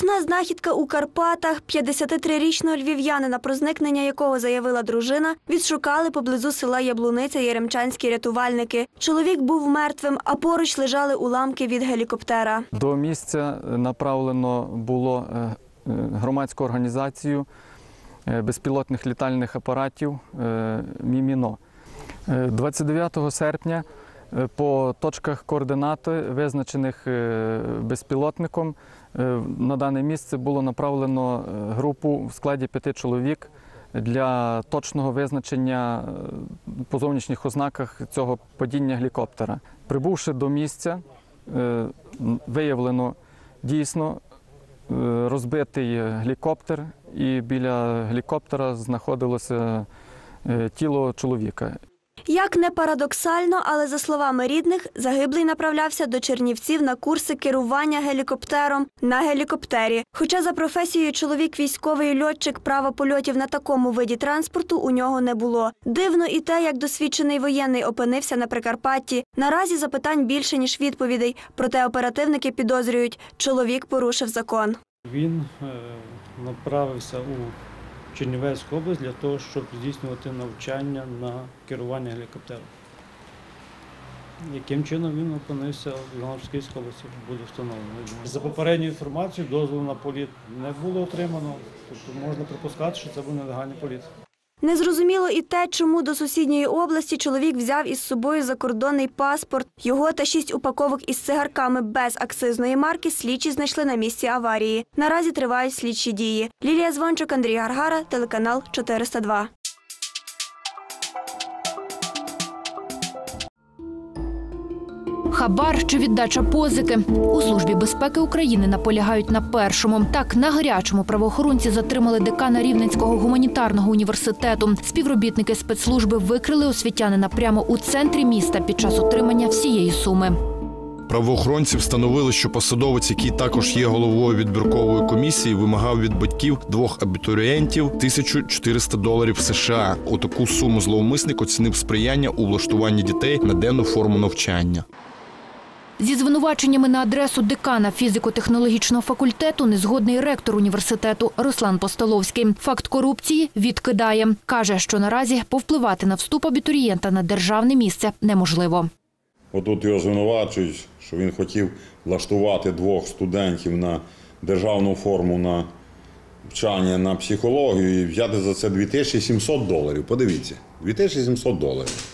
Страшна знахідка у Карпатах. 53-річного львів'янина, про зникнення якого заявила дружина, відшукали поблизу села Яблуниця єремчанські рятувальники. Чоловік був мертвим, а поруч лежали уламки від гелікоптера. До місця направлено було е, е, громадську організацію е, безпілотних літальних апаратів Міміно. Е, 29 серпня по точках координати, визначених безпілотником, на дане місце було направлено е, групу в складі п'яти чоловік для точного визначення е, по зовнішніх ознаках цього падіння гелікоптера. Прибувши до місця, е, виявлено дійсно е, розбитий гелікоптер, і біля гелікоптера знаходилося е, тіло чоловіка. Як не парадоксально, але за словами рідних, загиблий направлявся до Чернівців на курси керування гелікоптером на гелікоптері. Хоча за професією чоловік військовий льотчик права польотів на такому виді транспорту у нього не було. Дивно і те, як досвідчений воєнний опинився на Прикарпатті. Наразі запитань більше ніж відповідей. Проте оперативники підозрюють, чоловік порушив закон. Він е, направився у Чернівецьку область для того, щоб здійснювати навчання на керування гелікоптером. Яким чином він опинився в Івано-Франківській області, буде встановлено. За попередньою інформацією, дозволу на політ не було отримано, тобто можна припускати, що це був нелегальний політ. Незрозуміло і те, чому до сусідньої області чоловік взяв із собою закордонний паспорт. Його та шість упаковок із цигарками без акцизної марки слідчі знайшли на місці аварії. Наразі тривають слідчі дії. Лілія Звончук, Андрій Гаргара, телеканал 402. Хабар чи віддача позики у службі безпеки України наполягають на першому. Так на гарячому правоохоронці затримали декана Рівненського гуманітарного університету. Співробітники спецслужби викрили освітянина прямо у центрі міста під час отримання всієї суми. Правоохоронці встановили, що посадовець, який також є головою відбіркової комісії, вимагав від батьків двох абітурієнтів 1400 доларів США. У таку суму зловмисник оцінив сприяння у влаштуванні дітей на денну форму навчання. Зі звинуваченнями на адресу декана фізико-технологічного факультету незгодний ректор університету Руслан Постоловський. Факт корупції відкидає. Каже, що наразі повпливати на вступ абітурієнта на державне місце неможливо. Отут його звинувачують, що він хотів влаштувати двох студентів на державну форму на навчання на психологію і взяти за це 2700 доларів. Подивіться, 2700 доларів.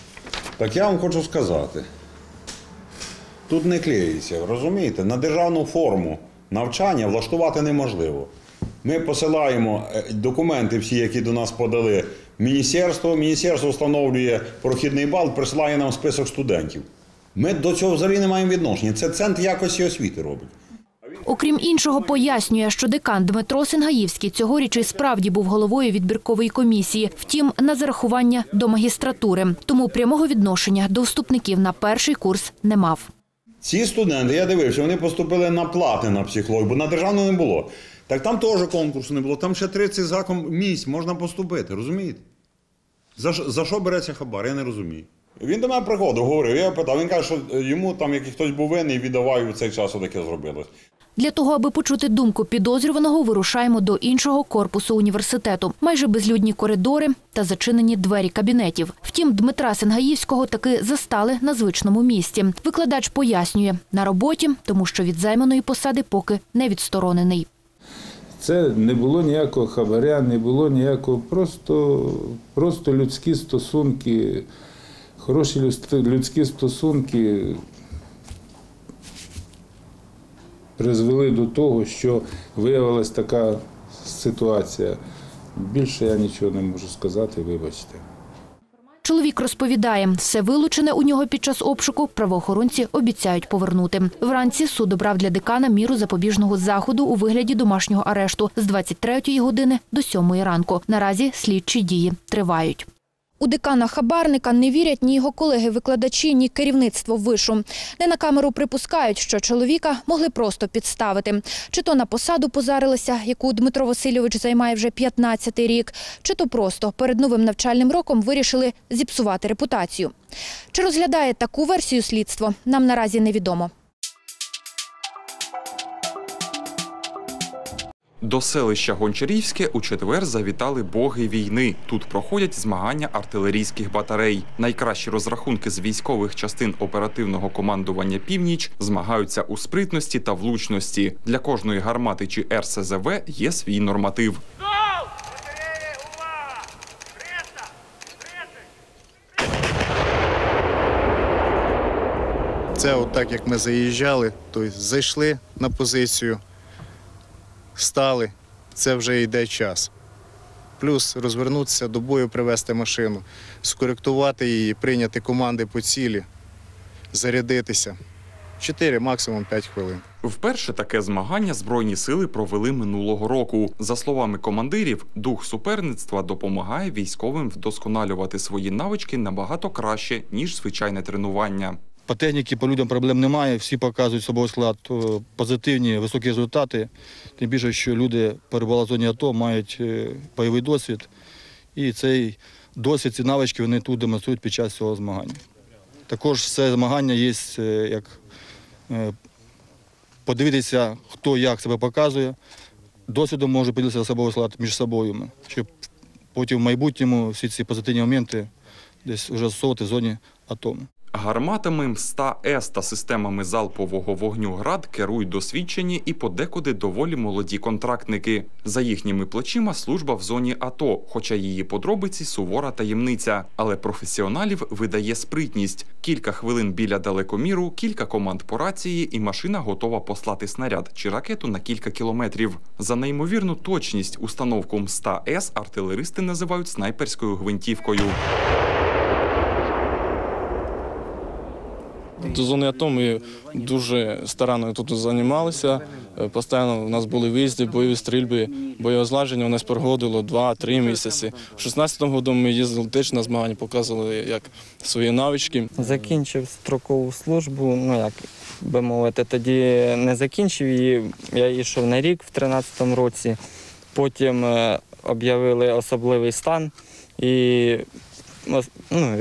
Так я вам хочу сказати, тут не клеїться, розумієте? На державну форму навчання влаштувати неможливо. Ми посилаємо е, документи, всі, які до нас подали міністерство. Міністерство встановлює прохідний бал, присилає нам список студентів. Ми до цього взагалі не маємо відношення. Це центр якості освіти робить. Окрім іншого, пояснює, що декан Дмитро Сингаївський цьогоріч і справді був головою відбіркової комісії, втім на зарахування до магістратури. Тому прямого відношення до вступників на перший курс не мав. Ці студенти, я дивився, вони поступили на плати на психологію, бо на державну не було. Так там теж конкурсу не було. Там ще 30 заком місць можна поступити, розумієте? За, за що береться хабар? Я не розумію. Він до мене приходив, говорив, я питав, він каже, що йому там як хтось був винний, віддавав і в цей час таке зробилось. Для того, аби почути думку підозрюваного, вирушаємо до іншого корпусу університету. Майже безлюдні коридори та зачинені двері кабінетів. Втім, Дмитра Сенгаївського таки застали на звичному місці. Викладач пояснює на роботі, тому що від займаної посади поки не відсторонений. Це не було ніякого хабаря, не було ніякого, просто, просто людські стосунки, хороші люд- людські стосунки призвели до того, що виявилася така ситуація. Більше я нічого не можу сказати, вибачте. Чоловік розповідає, все вилучене у нього під час обшуку правоохоронці обіцяють повернути. Вранці суд обрав для декана міру запобіжного заходу у вигляді домашнього арешту з 23 години до 7 ранку. Наразі слідчі дії тривають. У декана хабарника не вірять ні його колеги-викладачі, ні керівництво вишу. Не на камеру припускають, що чоловіка могли просто підставити. Чи то на посаду позарилися, яку Дмитро Васильович займає вже 15-й рік, чи то просто перед новим навчальним роком вирішили зіпсувати репутацію. Чи розглядає таку версію слідство, нам наразі невідомо. До селища Гончарівське у четвер завітали боги війни. Тут проходять змагання артилерійських батарей. Найкращі розрахунки з військових частин оперативного командування Північ змагаються у спритності та влучності. Для кожної гармати чи РСЗВ є свій норматив. Це от так, як ми заїжджали, тобто зайшли на позицію, стали, це вже йде час. Плюс розвернутися до бою, привести машину, скоректувати її, прийняти команди по цілі, зарядитися. 4, максимум 5 хвилин. Вперше таке змагання збройні сили провели минулого року. За словами командирів, дух суперництва допомагає військовим вдосконалювати свої навички набагато краще ніж звичайне тренування. По техніці, по людям проблем немає. Всі показують собою склад позитивні, високі результати. Тим більше, що люди перебували в зоні АТО, мають е, бойовий досвід. І цей досвід, ці навички вони тут демонструють під час цього змагання. Також це змагання є е, як е, подивитися, хто як себе показує. Досвідом може поділитися собою склад між собою, щоб потім в майбутньому всі ці позитивні моменти десь вже застосовувати в зоні АТО. Гарматами МСТА-С та системами залпового вогню «Град» керують досвідчені і подекуди доволі молоді контрактники. За їхніми плечима служба в зоні АТО, хоча її подробиці сувора таємниця. Але професіоналів видає спритність. Кілька хвилин біля далекоміру, кілька команд по рації, і машина готова послати снаряд чи ракету на кілька кілометрів. За неймовірну точність установку МСТА-С артилеристи називають снайперською гвинтівкою. До зони АТО ми дуже старанно тут займалися. Е, Постійно у нас були виїзди, бойові стрільби, бойове злаження у нас проходило 2-3 місяці. У 16-му году ми їздили теж на змагання, показували як свої навички. Закінчив строкову службу, ну як би мовити, тоді не закінчив її. Я йшов на рік в 13-му році. Потім е, об'явили особливий стан і ну,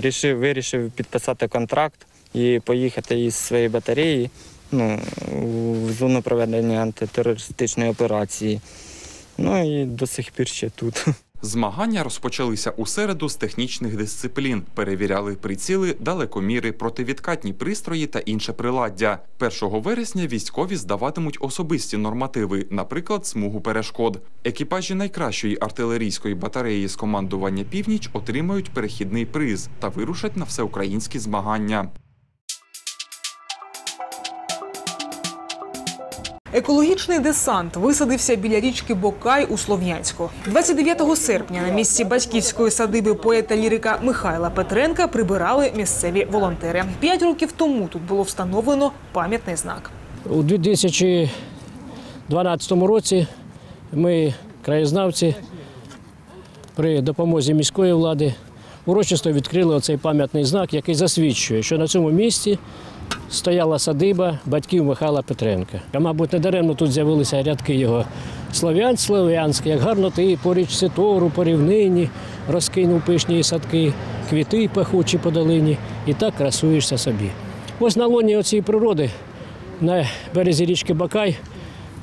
рішив, вирішив підписати контракт і поїхати із своєї батареї ну, в зону проведення антитерористичної операції. Ну і до сих пір ще тут. Змагання розпочалися у середу з технічних дисциплін. Перевіряли приціли, далекоміри, противідкатні пристрої та інше приладдя. 1 вересня військові здаватимуть особисті нормативи, наприклад, смугу перешкод. Екіпажі найкращої артилерійської батареї з командування Північ отримають перехідний приз та вирушать на всеукраїнські змагання. Екологічний десант висадився біля річки Бокай у Слов'янську. 29 серпня на місці батьківської садиби поета лірика Михайла Петренка прибирали місцеві волонтери. П'ять років тому тут було встановлено пам'ятний знак. У 2012 році ми, краєзнавці, при допомозі міської влади урочисто відкрили оцей пам'ятний знак, який засвідчує, що на цьому місці стояла садиба батьків Михайла Петренка. А мабуть, недаремно тут з'явилися рядки його Слов'янськ, Слов'янськ, як гарно ти по річці по рівнині, розкинув пишні садки, квіти пахучі по долині, і так красуєшся собі. Ось на лоні цієї природи на березі річки Бакай,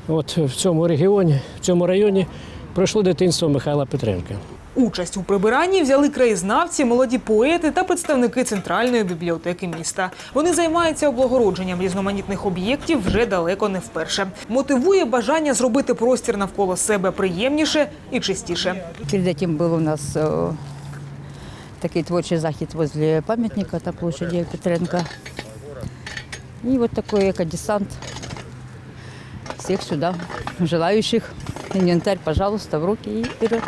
от в цьому регіоні, в цьому районі, пройшло дитинство Михайла Петренка. Участь у прибиранні взяли краєзнавці, молоді поети та представники центральної бібліотеки міста. Вони займаються облагородженням різноманітних об'єктів вже далеко не вперше. Мотивує бажання зробити простір навколо себе приємніше і чистіше. Перед этим был у нас э, такой творчий захід возле памятника на площади Петренко. И вот такой экодесант всех сюда желающих. Инвентарь, пожалуйста, в руки и вперед.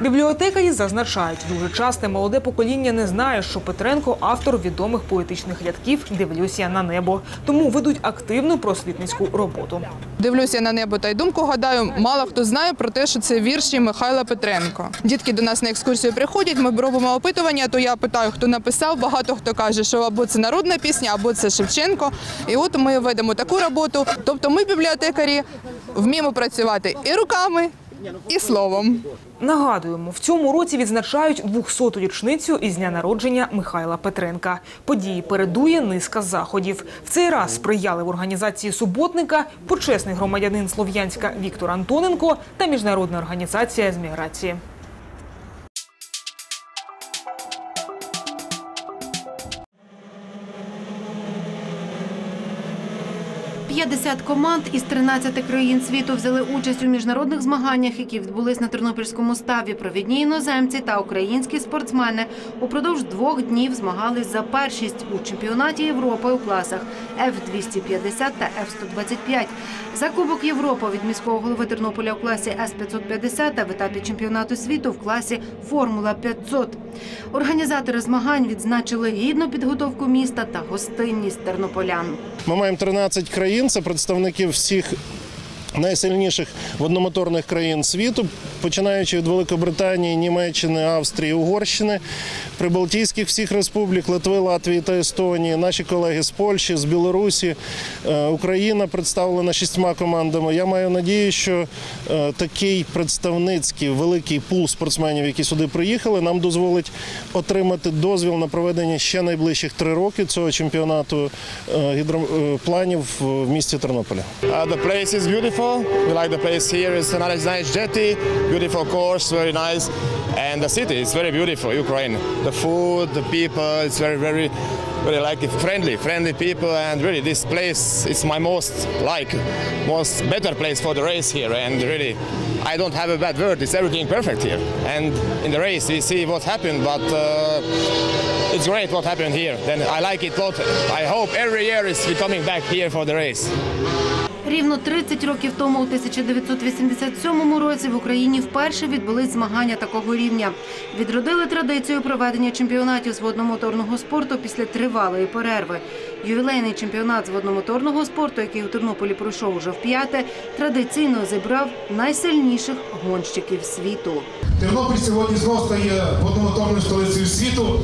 Бібліотекарі зазначають, дуже часто молоде покоління не знає, що Петренко автор відомих поетичних рядків Дивлюся на небо, тому ведуть активну просвітницьку роботу. Дивлюся на небо та й думку гадаю, мало хто знає про те, що це вірші Михайла Петренко. Дітки до нас на екскурсію приходять, ми робимо опитування, то я питаю, хто написав. Багато хто каже, що або це народна пісня, або це Шевченко. І от ми ведемо таку роботу. Тобто ми, бібліотекарі, вміємо працювати і руками, і словом. Нагадуємо, в цьому році відзначають 200-ту річницю із дня народження Михайла Петренка. Події передує низка заходів. В цей раз сприяли в організації суботника почесний громадянин Слов'янська Віктор Антоненко та міжнародна організація з міграції. – 50 команд із 13 країн світу взяли участь у міжнародних змаганнях, які відбулись на Тернопільському ставі. Провідні іноземці та українські спортсмени упродовж двох днів змагались за першість у чемпіонаті Європи у класах F-250 та F-125. За Кубок Європи від міського голови Тернополя у класі С-550 та в етапі чемпіонату світу в класі Формула 500. Організатори змагань відзначили гідну підготовку міста та гостинність тернополян. Ми маємо 13 країн, це представники всіх найсильніших водномоторних країн світу, починаючи від Великобританії, Німеччини, Австрії, Угорщини, прибалтійських всіх республік, Литви, Латвії та Естонії, наші колеги з Польщі, з Білорусі. Е, Україна представлена шістьма командами. Я маю надію, що е, такий представницький великий пул спортсменів, які сюди приїхали, нам дозволить отримати дозвіл на проведення ще найближчих три роки цього чемпіонату е, гідропланів в місті Тернополі. Beautiful. We like the place here. It's another nice jetty, beautiful course, very nice. And the city is very beautiful, Ukraine. The food, the people, it's very, very, very like it, friendly, friendly people. And really, this place is my most like, most better place for the race here. And really, I don't have a bad word. It's everything perfect here. And in the race, we see what happened, but uh, it's great what happened here. Then I like it a lot. I hope every year is coming back here for the race. Рівно 30 років тому, у 1987 році, в Україні вперше відбулись змагання такого рівня. Відродили традицію проведення чемпіонатів з водномоторного спорту після тривалої перерви. Ювілейний чемпіонат з водномоторного спорту, який у Тернополі пройшов уже вп'яте, традиційно зібрав найсильніших гонщиків світу. Тернопіль сьогодні знов стає водномоторною столицею світу.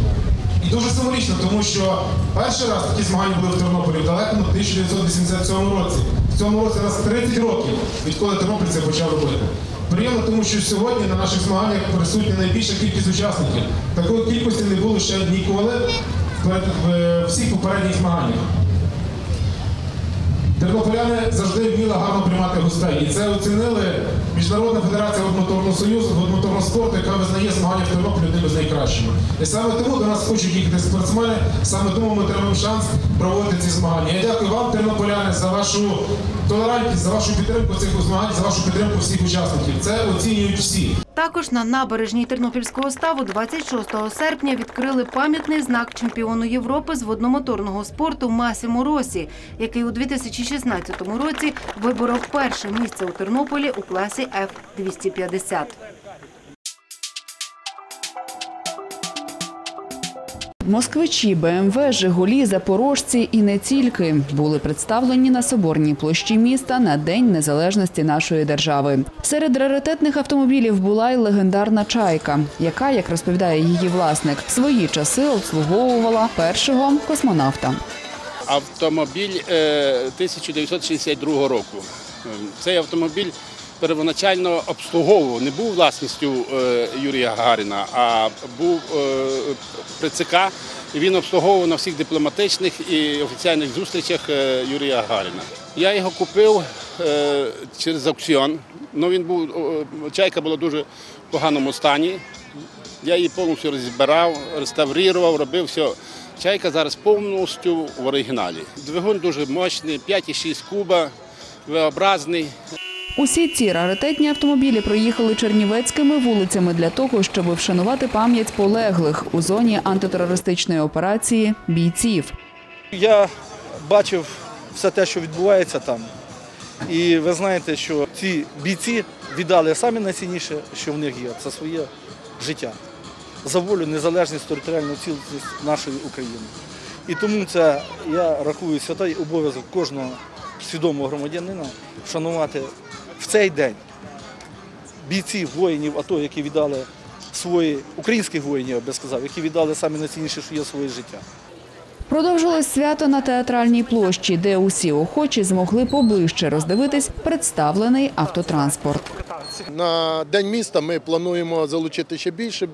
І дуже символічно, тому що перший раз такі змагання були в Тернополі в далекому 1987 році. В цьому році нас 30 років, відколи Тернопіль це почав робити. Приємно, тому що сьогодні на наших змаганнях присутня найбільша кількість учасників. Такої кількості не було ще ніколи в всіх попередніх змаганнях. Тернополяни завжди вміли гарно приймати гостей. І це оцінили Міжнародна федерація водномоторного союзу, водномоторного спорту, яка визнає змагання в Тернополі одними з найкращими. І саме тому до нас хочуть їхати спортсмени, саме тому ми отримаємо шанс проводити ці змагання. Я дякую вам, тернополяни, за вашу толерантність, за вашу підтримку цих змагань, за вашу підтримку всіх учасників. Це оцінюють всі. Також на набережній Тернопільського ставу 26 серпня відкрили пам'ятний знак чемпіону Європи з водномоторного спорту Масімо Росі, який у 2016 році виборов перше місце у Тернополі у класі F-250. Москвичі, БМВ, Жигулі, Запорожці і не тільки були представлені на соборній площі міста на День Незалежності нашої держави. Серед раритетних автомобілів була й легендарна чайка, яка, як розповідає її власник, свої часи обслуговувала першого космонавта. Автомобіль е, 1962 року. Е, Цей автомобіль первоначально обслуговував, не був власністю е, Юрія Гагаріна, а був е, при ЦК. І він обслуговував на всіх дипломатичних і офіційних зустрічах е, Юрія Гагаріна. Я його купив через аукціон. Ну, він був, чайка була в дуже поганому стані. Я її повністю розбирав, реставрував, робив все. Чайка зараз повністю в оригіналі. Двигун дуже мощний, 5,6 куба, V-образний. Усі ці раритетні автомобілі проїхали чернівецькими вулицями для того, щоб вшанувати пам'ять полеглих у зоні антитерористичної операції бійців. Я бачив все те, що відбувається там. І ви знаєте, що ці бійці віддали саме найцінніше, що в них є це своє життя за волю, незалежність, територіальну цілісність нашої України. І тому це я рахую святий обов'язок кожного свідомого громадянина вшанувати в цей день бійців, воїнів АТО, які віддали свої українських воїнів, я би сказав, які віддали саме найцінніше, що є своє життя. Продовжилось свято на театральній площі, де усі охочі змогли поближче роздивитись представлений автотранспорт. На день міста ми плануємо залучити ще більше,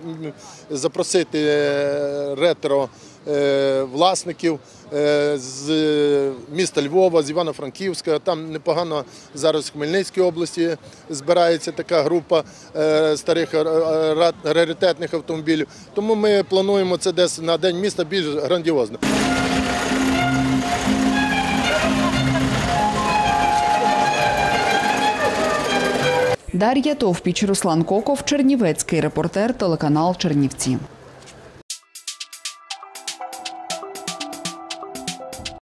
запросити е, ретро власників е, з міста Львова, з Івано-Франківська. Там непогано зараз в Хмельницькій області збирається така група е, старих е, раритетних автомобілів. Тому ми плануємо це десь на день міста більш грандіозно. Дар'я Товпіч, Руслан Коков, Чернівецький репортер, телеканал Чернівці.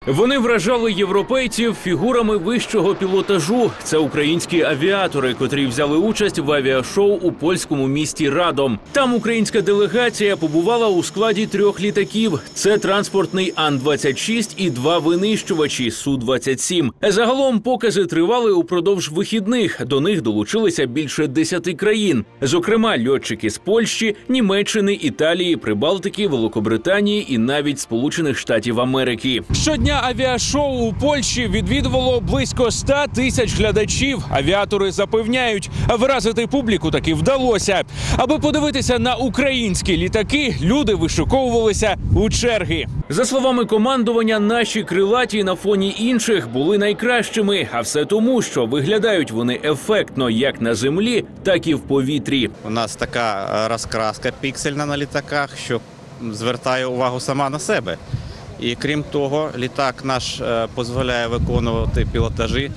Вони вражали європейців фігурами вищого пілотажу. Це українські авіатори, котрі взяли участь в авіашоу у польському місті Радом. Там українська делегація побувала у складі трьох літаків. Це транспортний Ан-26 і два винищувачі Су-27. Загалом покази тривали упродовж вихідних. До них долучилися більше десяти країн, зокрема льотчики з Польщі, Німеччини, Італії, Прибалтики, Великобританії і навіть Сполучених Штатів Америки. Щодня авіашоу у Польщі відвідувало близько 100 тисяч глядачів. Авіатори запевняють, вразити публіку таки вдалося. Аби подивитися на українські літаки, люди вишуковувалися у черги. За словами командування, наші крилаті на фоні інших були найкращими, а все тому, що виглядають вони ефектно як на землі, так і в повітрі. У нас така е, розкраска піксельна на літаках, що звертає увагу сама на себе. І крім того, літак наш е, дозволяє виконувати пілотажі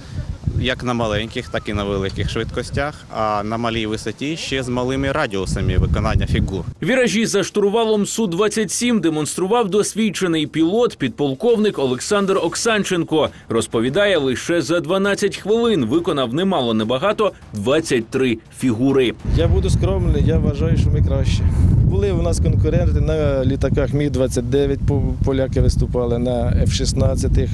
як на маленьких, так і на великих швидкостях, а на малій висоті ще з малими радіусами виконання фігур. Віражі за штурвалом Су-27 демонстрував досвідчений пілот, підполковник Олександр Оксанченко. Розповідає, лише за 12 хвилин виконав немало небагато 23 фігури. Я буду скромний, я вважаю, що ми краще. Були у нас конкуренти на літаках Міг-29, поляки виступали на F-16.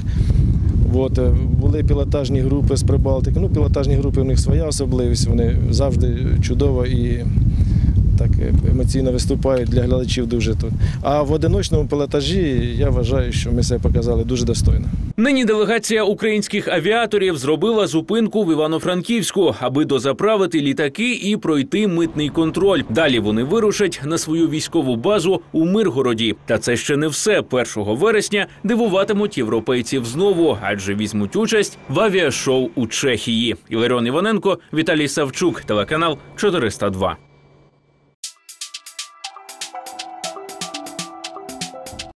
От, е, були пілотажні групи з Прибалтики. Ну, пілотажні групи у них своя особливість, вони завжди чудово і так емоційно виступають для глядачів дуже тут. А в одиночному пілотажі я вважаю, що ми себе показали дуже достойно. Нині делегація українських авіаторів зробила зупинку в Івано-Франківську, аби дозаправити літаки і пройти митний контроль. Далі вони вирушать на свою військову базу у Миргороді. Та це ще не все. 1 вересня дивуватимуть європейців знову, адже візьмуть участь в авіашоу у Чехії. Іларіон Іваненко, Віталій Савчук, телеканал 402.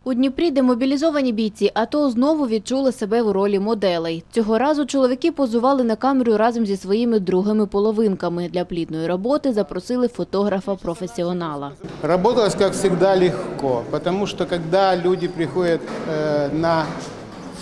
У Дніпрі демобілізовані бійці АТО знову відчули себе в ролі моделей. Цього разу чоловіки позували на камеру разом зі своїми другими половинками. Для плідної роботи запросили фотографа-професіонала. Работалось, как всегда, легко, потому что когда люди приходят э, на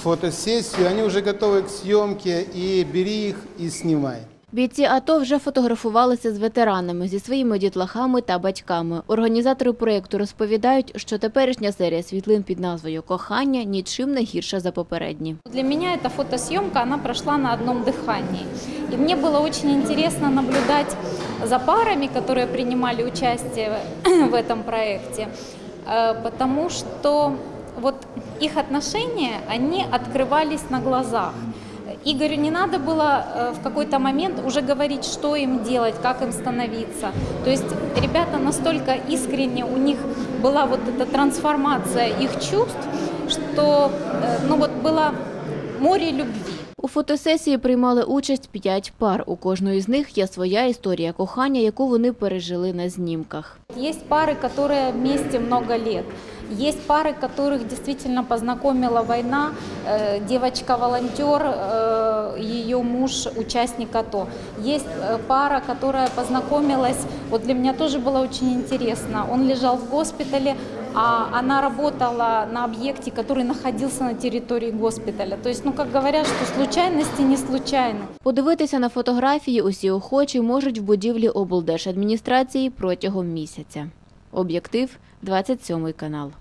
фотосессию, они уже готовы к съемке, и бери их и снимай. Бійці АТО вже фотографувалися з ветеранами, зі своїми дітлахами та батьками. Організатори проєкту розповідають, що теперішня серія світлин під назвою Кохання нічим не гірша за попередні. Для меня эта фотосъемка, она прошла на одном дыхании. И мне было очень интересно наблюдать за парами, которые принимали участие в этом проекте, э, потому что вот их отношения, они открывались на глазах. Игорю не надо было э, в какой-то момент уже говорить, что им делать, как им становиться. То есть ребята настолько искренне, у них была вот эта трансформация их чувств, что э, ну вот было море любви. У фотосесії приймали участь п'ять пар. У кожної з них є своя історія кохання, яку вони пережили на знімках. Есть пары, которые вместе много лет. Есть пары, которых действительно познакомила война. Э, Девочка-волонтер, э, ее муж участник АТО. Есть э, пара, которая познакомилась, вот для меня тоже было очень интересно. Он лежал в госпитале, а она работала на объекте, который находился на территории госпиталя. То есть, ну, как говорят, что случайности не случайны. Подивитися на фотографії усі охочі можуть в будівлі облдержадміністрації протягом місяця. Об'єктив 27 канал.